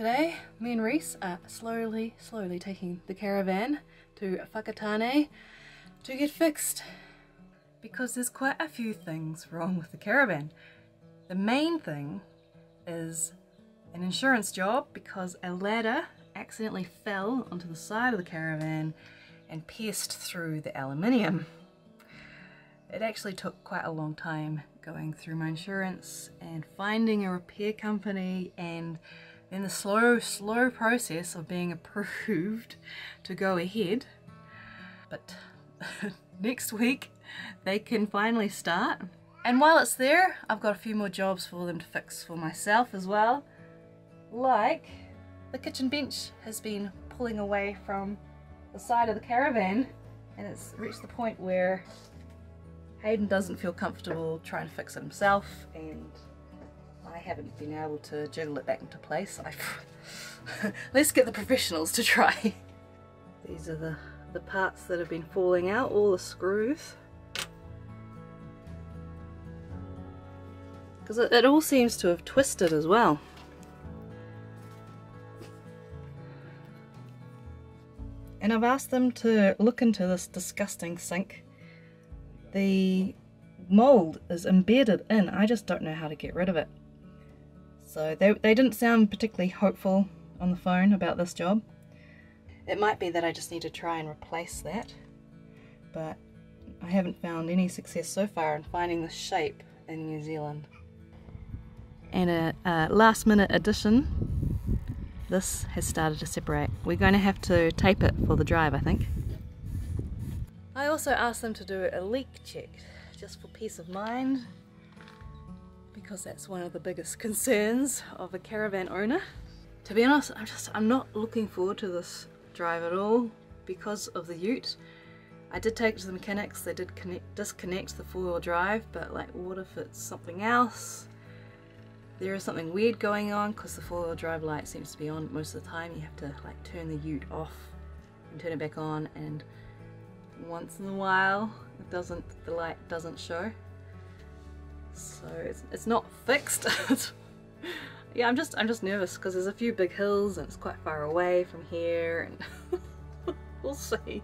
Today, me and Reese are slowly, slowly taking the caravan to Whakatane to get fixed because there's quite a few things wrong with the caravan. The main thing is an insurance job because a ladder accidentally fell onto the side of the caravan and pierced through the aluminium. It actually took quite a long time going through my insurance and finding a repair company and then the slow, slow process of being approved to go ahead. But next week they can finally start. And while it's there, I've got a few more jobs for them to fix for myself as well. Like the kitchen bench has been pulling away from the side of the caravan and it's reached the point where Hayden doesn't feel comfortable trying to fix it himself and I haven't been able to jiggle it back into place. Let's get the professionals to try. These are the, the parts that have been falling out, all the screws. Because it, it all seems to have twisted as well. And I've asked them to look into this disgusting sink. The mould is embedded in, I just don't know how to get rid of it. So they, they didn't sound particularly hopeful on the phone about this job. It might be that I just need to try and replace that, but I haven't found any success so far in finding the shape in New Zealand. And a, a last minute addition this has started to separate. We're going to have to tape it for the drive, I think. I also asked them to do a leak check, just for peace of mind, because that's one of the biggest concerns of a caravan owner. To be honest, I'm just I'm not looking forward to this drive at all because of the ute. I did take it to the mechanics, they did connect, disconnect the four-wheel drive, but like what if it's something else? there is something weird going on because the four-wheel drive light seems to be on most of the time. You have to like turn the ute off and turn it back on and once in a while it doesn't the light doesn't show. So it's, it's not fixed. yeah, I'm just I'm just nervous because there's a few big hills and it's quite far away from here and we'll see.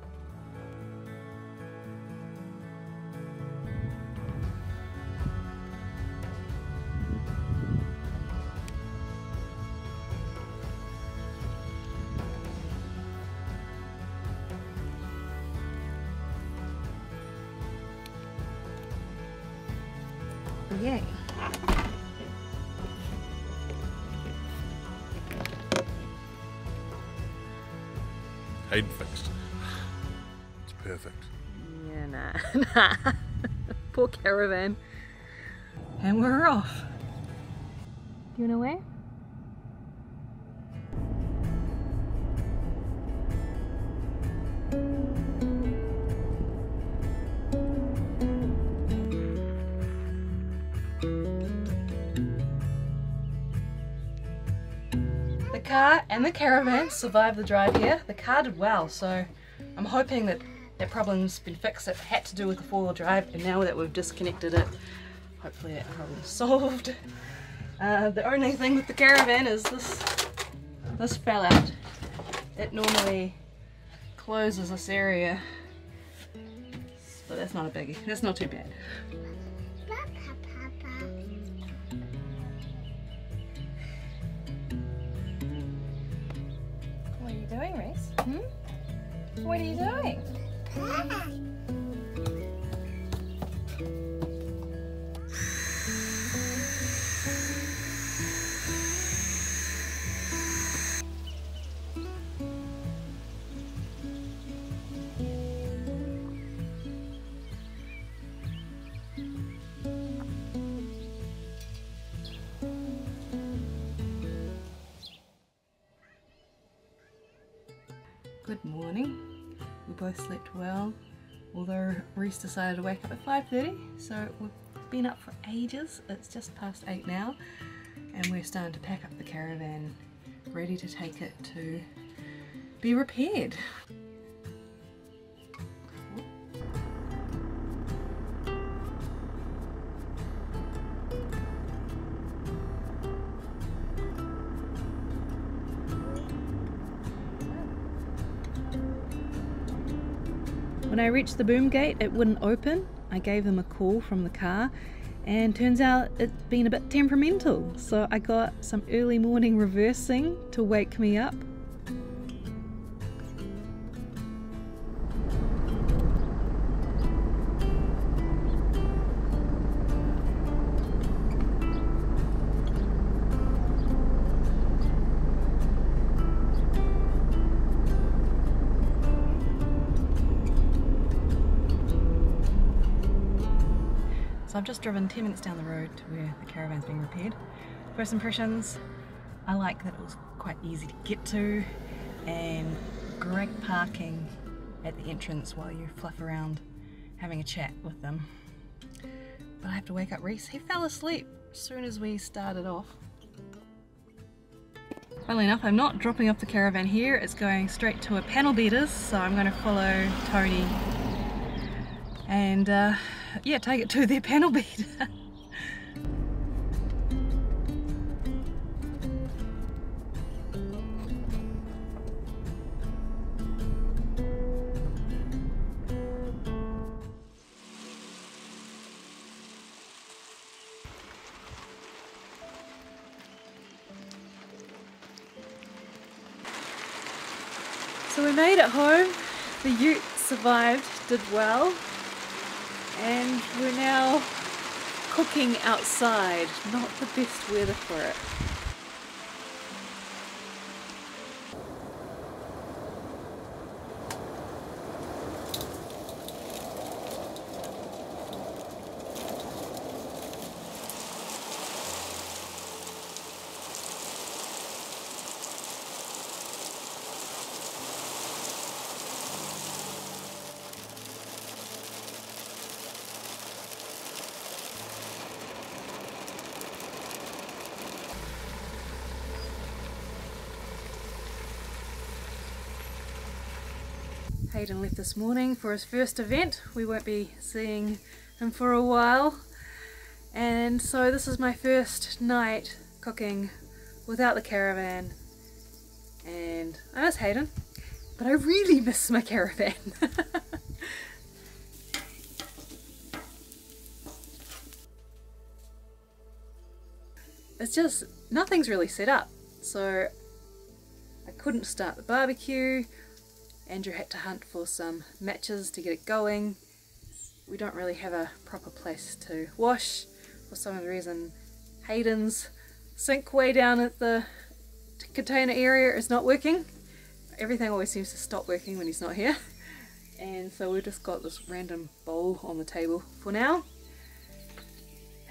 Yay. Hayden fixed. It's perfect. Yeah, nah, nah. Poor caravan. And we're off. Do you want to car and the caravan survived the drive here. The car did well, so I'm hoping that that problem's been fixed. It had to do with the four-wheel drive, and now that we've disconnected it, hopefully that problem's solved. Uh, the only thing with the caravan is this this fell out. It normally closes this area, but that's not a biggie. That's not too bad. Doing, Reese? Hmm? What are you doing? Good morning. We both slept well, although Reese decided to wake up at 5.30, so we've been up for ages. It's just past 8 now, and we're starting to pack up the caravan, ready to take it to be repaired. I reached the boom gate, it wouldn't open. I gave them a call from the car, and turns out it's been a bit temperamental. So I got some early morning reversing to wake me up. So I've just driven 10 minutes down the road to where the caravan's being repaired. First impressions, I like that it was quite easy to get to and great parking at the entrance while you fluff around having a chat with them. But I have to wake up Reese. He fell asleep as soon as we started off. Funnily enough, I'm not dropping off the caravan here. It's going straight to a panel beaters, so I'm going to follow Tony and uh, yeah, take it to their panel beater. So we made it home. The ute survived, did well, and we're now cooking outside. Not the best weather for it. Hayden left this morning for his first event. We won't be seeing him for a while. And so this is my first night cooking without the caravan. And I miss Hayden, but I really miss my caravan. it's just, nothing's really set up. So I couldn't start the barbecue. Andrew had to hunt for some matches to get it going. We don't really have a proper place to wash for some reason. Hayden's sink way down at the container area is not working. Everything always seems to stop working when he's not here. And so we've just got this random bowl on the table for now.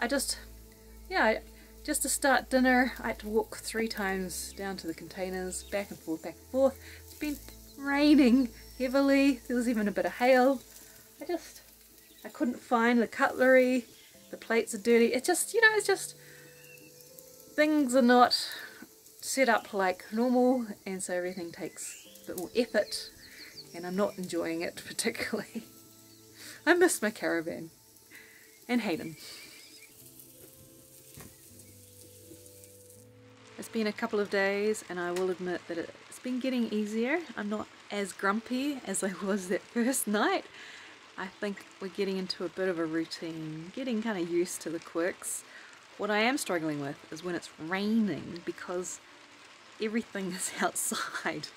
I just, yeah, just to start dinner, I had to walk three times down to the containers, back and forth, back and forth. It's been raining heavily. There was even a bit of hail. I just, I couldn't find the cutlery. The plates are dirty. It's just, you know, it's just, things are not set up like normal and so everything takes a bit more effort and I'm not enjoying it particularly. I miss my caravan and Hayden. It's been a couple of days and I will admit that it's been getting easier. I'm not as grumpy as I was that first night. I think we're getting into a bit of a routine, getting kind of used to the quirks. What I am struggling with is when it's raining because everything is outside.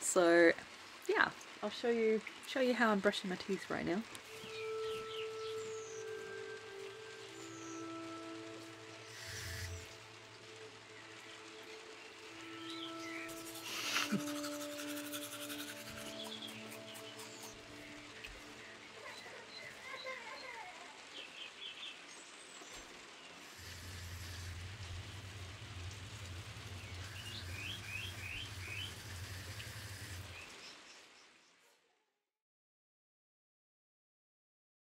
So yeah, I'll show you show you how I'm brushing my teeth right now.